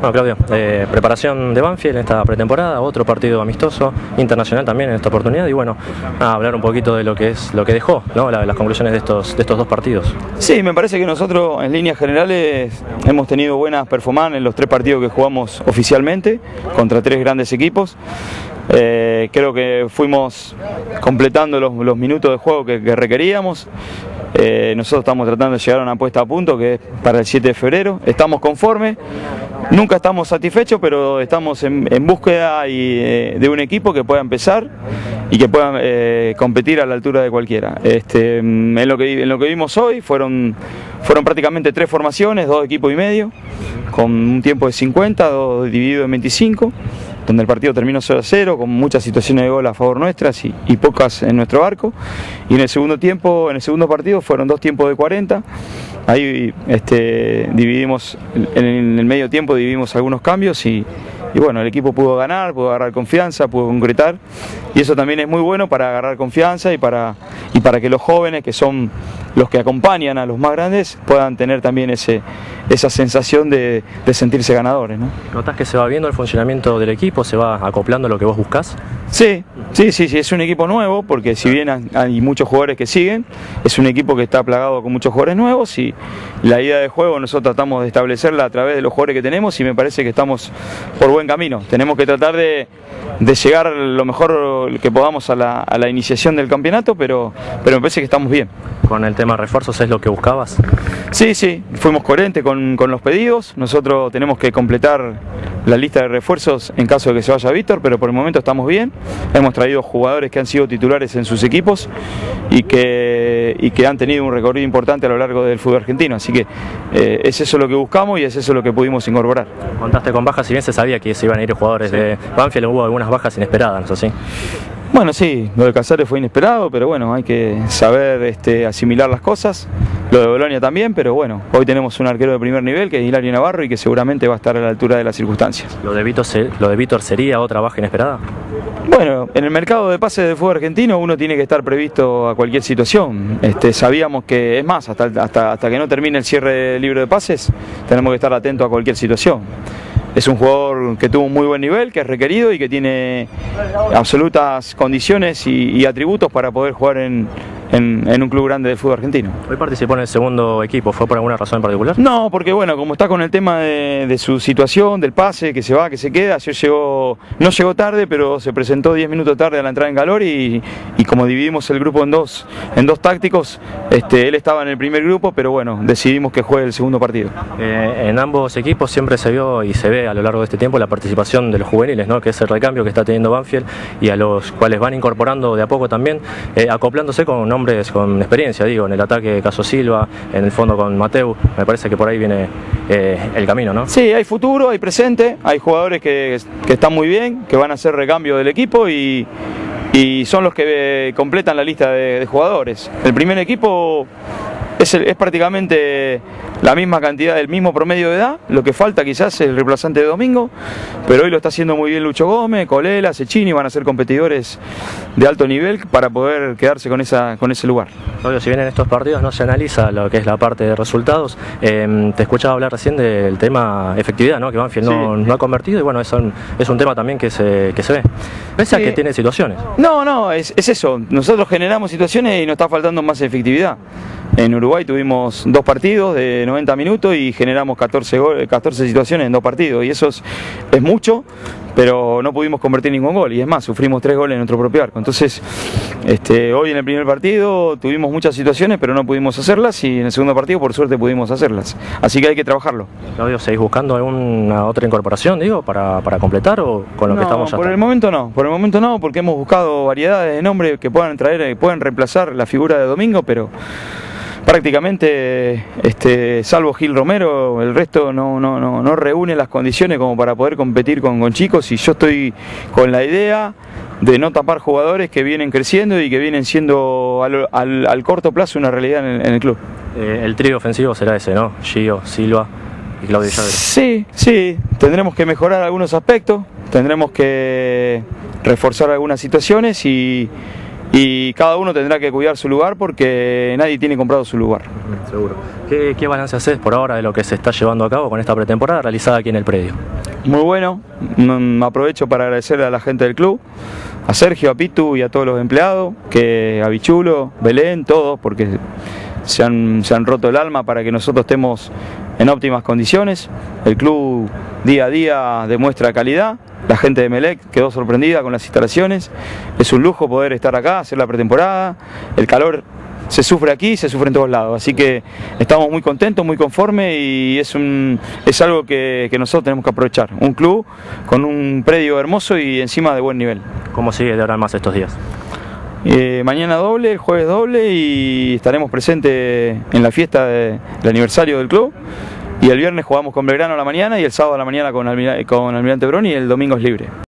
Bueno, Claudio, eh, preparación de Banfield en esta pretemporada, otro partido amistoso, internacional también en esta oportunidad y bueno, hablar un poquito de lo que es lo que dejó, ¿no? las conclusiones de estos, de estos dos partidos. Sí, me parece que nosotros en líneas generales hemos tenido buenas performances en los tres partidos que jugamos oficialmente contra tres grandes equipos. Eh, creo que fuimos completando los, minutos de juego que requeríamos. Eh, nosotros estamos tratando de llegar a una puesta a punto que es para el 7 de febrero. Estamos conformes, nunca estamos satisfechos, pero estamos en, búsqueda eh, de un equipo que pueda empezar y que pueda eh, competir a la altura de cualquiera. Este, en, lo que, en lo que vimos hoy fueron, fueron prácticamente tres formaciones, dos equipos y medio, con un tiempo de 50, dos dividido en 25 donde el partido terminó 0 a 0, con muchas situaciones de gol a favor nuestras y, pocas en nuestro arco. Y en el segundo tiempo, en el segundo partido fueron dos tiempos de 40. Ahí este, dividimos, en el medio tiempo dividimos algunos cambios y, y bueno, el equipo pudo ganar, pudo agarrar confianza, pudo concretar y eso también es muy bueno para agarrar confianza y para, y para que los jóvenes, que son los que acompañan a los más grandes, puedan tener también ese, esa sensación de, sentirse ganadores. ¿no? ¿Notas que se va viendo el funcionamiento del equipo, se va acoplando a lo que vos buscás? Sí, sí, sí, sí, es un equipo nuevo, porque si bien hay muchos jugadores que siguen, es un equipo que está plagado con muchos jugadores nuevos y la idea de juego nosotros tratamos de establecerla a través de los jugadores que tenemos y me parece que estamos por buen camino. Tenemos que tratar de, llegar lo mejor que podamos a la, iniciación del campeonato, pero, pero me parece que estamos bien. ¿Con el tema refuerzos es lo que buscabas? Sí, sí, fuimos coherentes con, con los pedidos. Nosotros tenemos que completar la lista de refuerzos en caso de que se vaya Víctor, pero por el momento estamos bien. Hemos traído jugadores que han sido titulares en sus equipos y que, y que han tenido un recorrido importante a lo largo del fútbol argentino. Así que eh, es eso lo que buscamos y es eso lo que pudimos incorporar. Contaste con bajas, si bien se sabía que se iban a ir jugadores de Banfield, hubo algunas bajas inesperadas, ¿no es así? Bueno, sí, lo de Casares fue inesperado, pero bueno, hay que saber este, asimilar las cosas. Lo de Bolonia también, pero bueno, hoy tenemos un arquero de primer nivel que es Hilario Navarro y que seguramente va a estar a la altura de las circunstancias. ¿Lo de Víctor, lo de Víctor sería otra baja inesperada? Bueno, en el mercado de pases de fútbol argentino uno tiene que estar previsto a cualquier situación. Este, sabíamos que, es más, hasta, hasta, hasta que no termine el cierre del libro de pases, tenemos que estar atentos a cualquier situación es un jugador que tuvo un muy buen nivel, que es requerido y que tiene absolutas condiciones y, atributos para poder jugar en, en, un club grande del fútbol argentino. ¿Hoy participó en el segundo equipo? ¿Fue por alguna razón en particular? No, porque bueno, como está con el tema de, su situación, del pase, que se va, que se queda, yo llegó, no llegó tarde, pero se presentó 10 minutos tarde a la entrada en calor y, como dividimos el grupo en dos, en dos tácticos, este, él estaba en el primer grupo, pero bueno, decidimos que juegue el segundo partido. Eh, en ambos equipos siempre se vio y se ve a lo largo de este tiempo la participación de los juveniles, ¿no? que es el recambio que está teniendo Banfield y a los cuales van incorporando de a poco también, eh, acoplándose con hombres con experiencia, digo, en el ataque Caso Silva, en el fondo con Mateu, me parece que por ahí viene eh, el camino, ¿no? Sí, hay futuro, hay presente, hay jugadores que, están muy bien, que van a hacer recambio del equipo y, son los que completan la lista de jugadores. El primer equipo es, es, prácticamente la misma cantidad, el mismo promedio de edad, lo que falta quizás es el reemplazante de Domingo, pero hoy lo está haciendo muy bien Lucho Gómez, Colela, Cecchini, van a ser competidores de alto nivel para poder quedarse con, esa, con ese lugar. Obvio, si bien en estos partidos no se analiza lo que es la parte de resultados, em, te escuchaba hablar recién del tema efectividad, ¿no? que Banfield no, ha convertido y bueno, es un, es un tema también que se, que se ve. Pese a que tiene situaciones. No, no, es, es eso, nosotros generamos situaciones y nos está faltando más efectividad. En Uruguay tuvimos dos partidos de 90 minutos y generamos 14, 14 situaciones en dos partidos. Y eso es, mucho, pero no pudimos convertir ningún gol. Y es más, sufrimos tres goles en nuestro propio arco. Entonces, este, hoy en el primer partido tuvimos muchas situaciones, pero no pudimos hacerlas. Y en el segundo partido, por suerte, pudimos hacerlas. Así que hay que trabajarlo. Claudio, ¿seguís buscando alguna otra incorporación, digo, para, completar o con lo que estamos ya Por el momento no, por el momento no, porque hemos buscado variedades de nombres que puedan traer, que puedan reemplazar la figura de Domingo, pero prácticamente, este, salvo Gil Romero, el resto no, no, no, no reúne las condiciones como para poder competir con, con, chicos y yo estoy con la idea de no tapar jugadores que vienen creciendo y que vienen siendo al, corto plazo una realidad en el, club. Eh, el trío ofensivo será ese, ¿no? Gio, Silva y Claudio Llaver. Sí, sí, tendremos que mejorar algunos aspectos, tendremos que reforzar algunas situaciones y y cada uno tendrá que cuidar su lugar porque nadie tiene comprado su lugar. Seguro. ¿Qué, qué balance haces por ahora de lo que se está llevando a cabo con esta pretemporada realizada aquí en el predio? Muy bueno, mm, aprovecho para agradecerle a la gente del club, a Sergio, a Pitu y a todos los empleados, que a Bichulo, Belén, todos, porque se han, se han roto el alma para que nosotros estemos en óptimas condiciones. El club día a día demuestra calidad. La gente de Melec quedó sorprendida con las instalaciones. Es un lujo poder estar acá, hacer la pretemporada. El calor se sufre aquí, se sufre en todos lados. Así que estamos muy contentos, muy conformes y es, un, es algo que, que nosotros tenemos que aprovechar. Un club con un predio hermoso y encima de buen nivel. ¿Cómo sigue de ahora en más estos días? Eh, mañana doble, el jueves doble y estaremos presentes en la fiesta del aniversario del club. Y el viernes jugamos con Belgrano a la mañana y el sábado a la mañana con, con Almirante Broni y el domingo es libre.